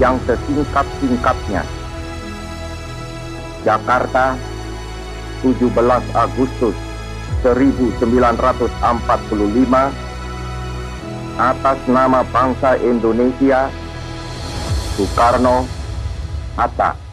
yang sesingkat-singkatnya. Jakarta, 17 Agustus 1945 atas nama bangsa Indonesia Soekarno Hatta